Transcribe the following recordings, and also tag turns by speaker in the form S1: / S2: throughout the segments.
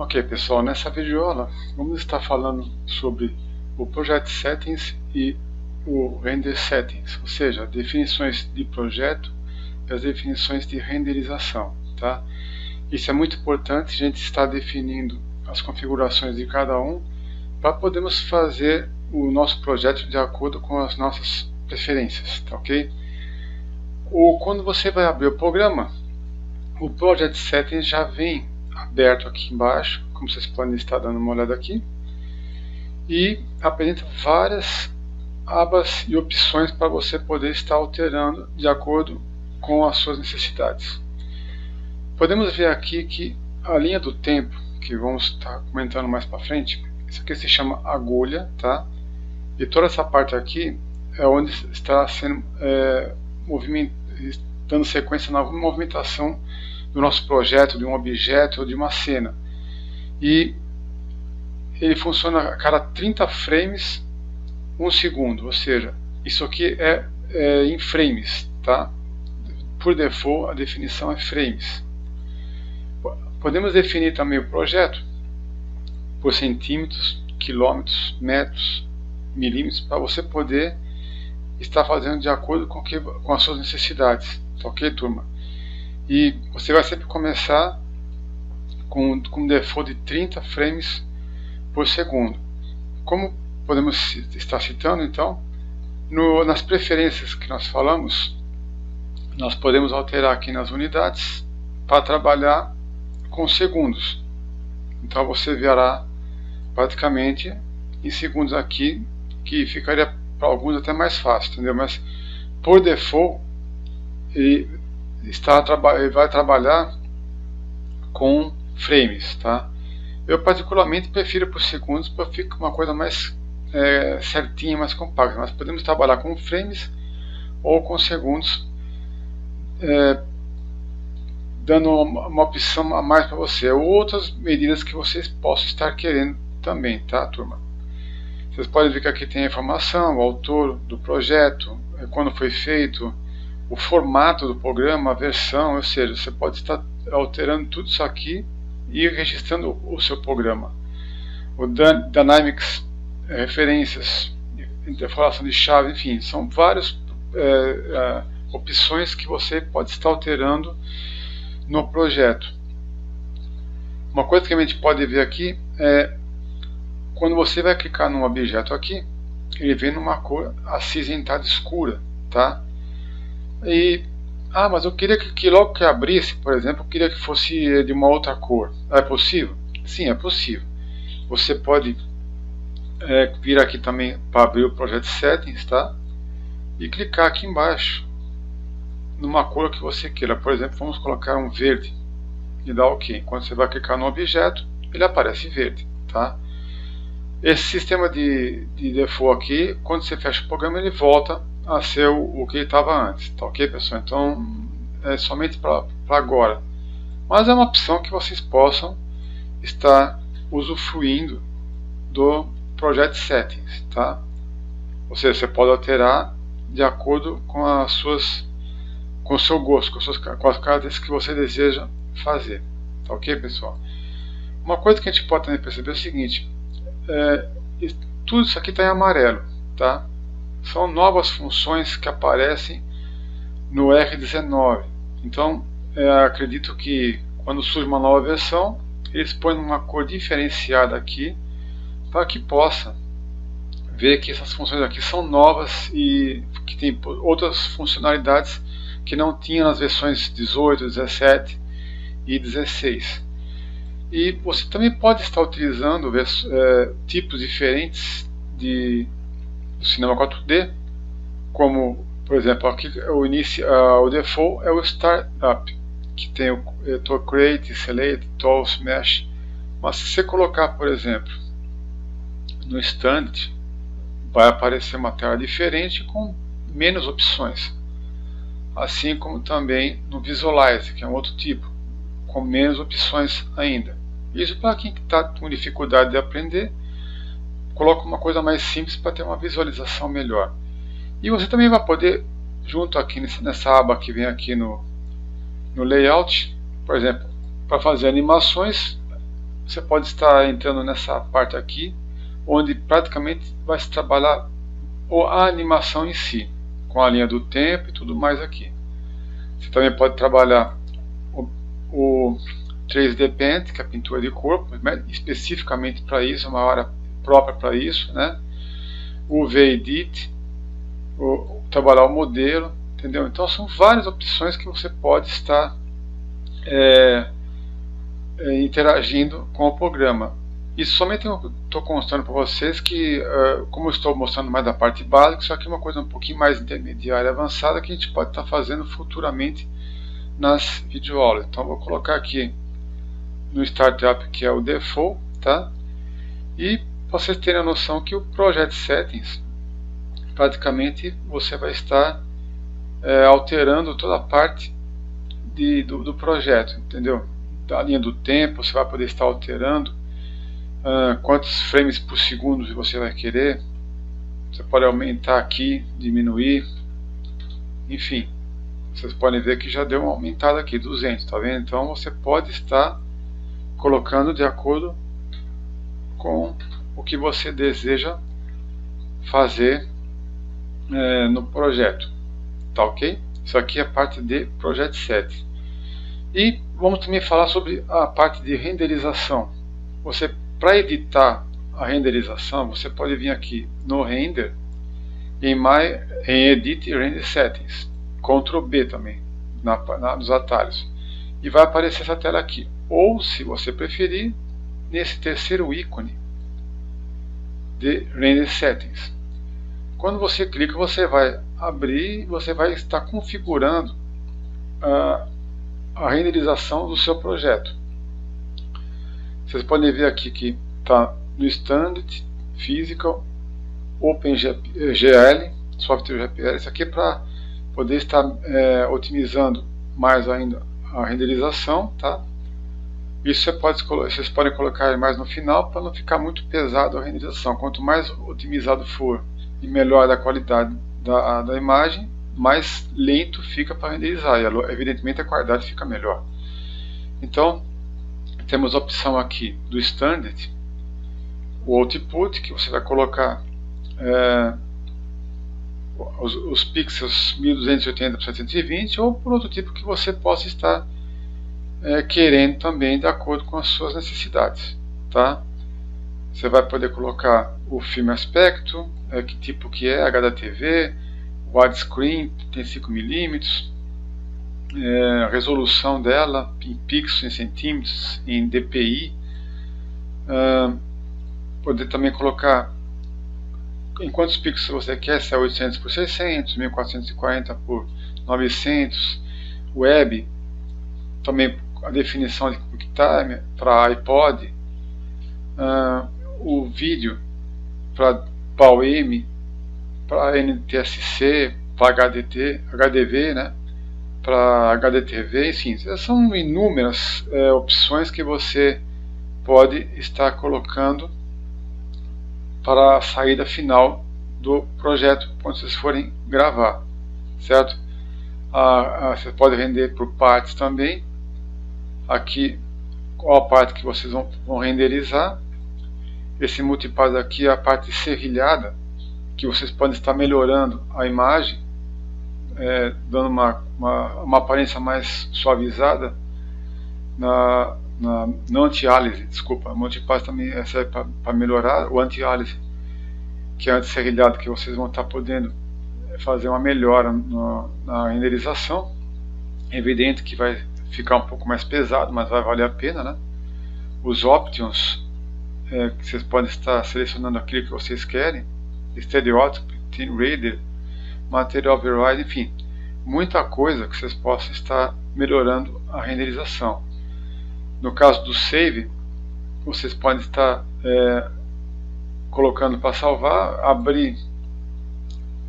S1: Ok pessoal, nessa videoaula vamos estar falando sobre o Project Settings e o Render Settings, ou seja, definições de projeto e as definições de renderização. Tá? Isso é muito importante, a gente está definindo as configurações de cada um para podermos fazer o nosso projeto de acordo com as nossas preferências, tá ok? Ou quando você vai abrir o programa, o Project Settings já vem aberto aqui embaixo, como vocês podem estar dando uma olhada aqui, e apresenta várias abas e opções para você poder estar alterando de acordo com as suas necessidades. Podemos ver aqui que a linha do tempo, que vamos estar comentando mais para frente, isso aqui se chama agulha, tá? E toda essa parte aqui é onde está sendo é, dando sequência na movimentação do nosso projeto, de um objeto ou de uma cena. E ele funciona a cada 30 frames, um segundo, ou seja, isso aqui é, é em frames, tá? Por default a definição é frames. Podemos definir também o projeto por centímetros, quilômetros, metros, milímetros, para você poder estar fazendo de acordo com, que, com as suas necessidades. Tá ok, turma? E você vai sempre começar com, com um default de 30 frames por segundo. Como podemos estar citando, então, no, nas preferências que nós falamos, nós podemos alterar aqui nas unidades para trabalhar com segundos. Então você verá praticamente em segundos aqui, que ficaria para alguns até mais fácil, entendeu? Mas por default ele está ele vai trabalhar com frames, tá? Eu particularmente prefiro por segundos para ficar uma coisa mais é, certinha, mais compacta. Mas podemos trabalhar com frames ou com segundos, é, dando uma, uma, opção a mais para você. Ou outras medidas que vocês possam estar querendo também, tá, turma? Vocês podem ver que aqui tem a informação, o autor do projeto, é, quando foi feito, o formato do programa, a versão, ou seja, você pode estar alterando tudo isso aqui e registrando o seu programa. O Dynamics, é, referências, interpolação de chave, enfim, são várias é, é, opções que você pode estar alterando no projeto. Uma coisa que a gente pode ver aqui é quando você vai clicar num objeto aqui, ele vem numa cor acinzentada escura, tá? E ah, mas eu queria que, que, logo que abrisse, por exemplo, eu queria que fosse de uma outra cor. É possível? Sim, é possível. Você pode é, vir aqui também para abrir o projeto Settings, tá? E clicar aqui embaixo numa cor que você queira. Por exemplo, vamos colocar um verde e dar OK. Quando você vai clicar no objeto, ele aparece verde, tá? Esse sistema de, de default aqui, quando você fecha o programa, ele volta a ser o, que estava antes, tá ok pessoal? Então é somente para agora. Mas é uma opção que vocês possam estar usufruindo do Project Settings, tá? Ou seja, você pode alterar de acordo com as suas com o seu gosto, com, suas, com as características que você deseja fazer, tá ok pessoal? Uma coisa que a gente pode também perceber é o seguinte, é, tudo isso aqui está em amarelo, tá? São novas funções que aparecem no R19. Então, é, acredito que quando surge uma nova versão, eles põem uma cor diferenciada aqui para que possa ver que essas funções aqui são novas e que tem outras funcionalidades que não tinha nas versões 18, 17 e 16. E você também pode estar utilizando é, tipos diferentes de do cinema 4D, como, por exemplo, aqui o, início, uh, o default é o Startup, que tem o editor Create, Select, Tools, Mesh. Mas se você colocar, por exemplo, no Standard, vai aparecer uma tela diferente com menos opções. Assim como também no Visualize, que é um outro tipo, com menos opções ainda. Isso para quem está com dificuldade de aprender coloca uma coisa mais simples para ter uma visualização melhor. E você também vai poder, junto aqui nessa aba que vem aqui no, no layout, por exemplo, para fazer animações, você pode estar entrando nessa parte aqui, onde praticamente vai se trabalhar a animação em si, com a linha do tempo e tudo mais aqui. Você também pode trabalhar o, o 3D Paint, que é a pintura de corpo, né, especificamente para isso, uma hora própria para isso, né? o V-Edit, o, trabalhar o modelo, entendeu? Então são várias opções que você pode estar é, é, interagindo com o programa. Isso somente eu estou mostrando para vocês que, uh, como eu estou mostrando mais da parte básica, isso aqui é uma coisa um pouquinho mais intermediária avançada que a gente pode estar tá fazendo futuramente nas videoaulas. Então vou colocar aqui no Startup que é o Default, tá? E vocês terem a noção que o Project Settings, praticamente você vai estar é, alterando toda a parte de, do, do projeto, entendeu? Da linha do tempo, você vai poder estar alterando uh, quantos frames por segundo você vai querer. Você pode aumentar aqui, diminuir, enfim. Vocês podem ver que já deu uma aumentada aqui, 200, tá vendo? Então você pode estar colocando de acordo com o que você deseja fazer é, no projeto, tá ok? Isso aqui é a parte de Project Set. E vamos também falar sobre a parte de renderização. Você para editar a renderização, você pode vir aqui no Render, em, My, em Edit Render Settings, Ctrl B também, na, na, nos atalhos. E vai aparecer essa tela aqui. Ou, se você preferir, nesse terceiro ícone de Render Settings. Quando você clica, você vai abrir, você vai estar configurando a, a renderização do seu projeto. Vocês podem ver aqui que está no Standard, Physical, OpenGL, Software GPL. Isso aqui é para poder estar é, otimizando mais ainda a renderização, tá? Isso você pode, vocês podem colocar mais no final para não ficar muito pesado a renderização. Quanto mais otimizado for e melhor a qualidade da, da imagem, mais lento fica para renderizar. E evidentemente a qualidade fica melhor. Então, temos a opção aqui do Standard, o Output, que você vai colocar é, os, os, pixels 1280 por 720 ou por outro tipo que você possa estar é, querendo também de acordo com as suas necessidades. Tá? Você vai poder colocar o filme aspecto, é, que tipo que é, HDTV, widescreen, tem 5mm, é, a resolução dela em pixels, em centímetros, em dpi. Uh, poder também colocar em quantos pixels você quer, se é 800 por 600, 1440 por 900, web, também a definição de QuickTime para iPod, uh, o vídeo para PAL-M, para NTSC, para HDV, né? para HDTV, enfim, são inúmeras é, opções que você pode estar colocando para a saída final do projeto quando vocês forem gravar, certo? Ah, ah, você pode render por partes também. Aqui, qual a parte que vocês vão, vão renderizar. Esse multipass aqui é a parte serrilhada, que vocês podem estar melhorando a imagem é, dando uma, uma, uma, aparência mais suavizada na, na, no anti-álise, desculpa, multipass também serve para melhorar o anti-álise, que é anti-serrilhado, que vocês vão estar podendo fazer uma melhora no, na renderização. É evidente que vai ficar um pouco mais pesado, mas vai valer a pena, né? Os options, é, que vocês podem estar selecionando aquilo que vocês querem, Stereotype, Team Raider, Material Override, enfim, muita coisa que vocês possam estar melhorando a renderização. No caso do save, vocês podem estar é, colocando para salvar, abrir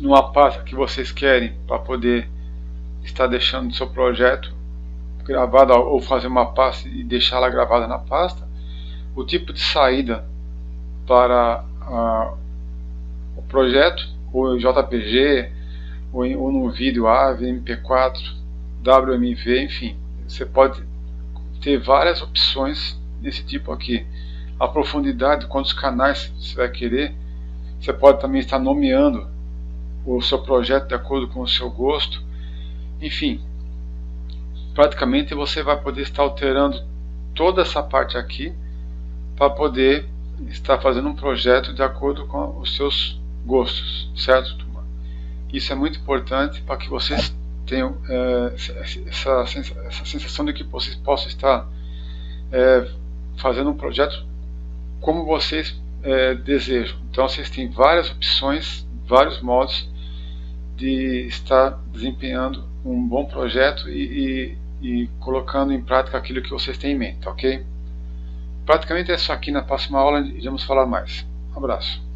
S1: numa pasta que vocês querem para poder estar deixando o seu projeto gravado ou fazer uma pasta e deixá-la gravada na pasta. O tipo de saída para a, o projeto, o JPG, ou, em, ou no vídeo AV, MP4, WMV, enfim. Você pode ter várias opções nesse tipo aqui. A profundidade, quantos canais você vai querer. Você pode também estar nomeando o seu projeto de acordo com o seu gosto. Enfim, praticamente você vai poder estar alterando toda essa parte aqui para poder estar fazendo um projeto de acordo com os seus gostos, certo, turma? Isso é muito importante para que vocês tenham é, essa, essa sensação de que vocês possam estar é, fazendo um projeto como vocês é, desejam. Então vocês têm várias opções, vários modos de estar desempenhando um bom projeto e, e, e colocando em prática aquilo que vocês têm em mente, ok? Praticamente é isso aqui. Na próxima aula iremos falar mais. Um abraço.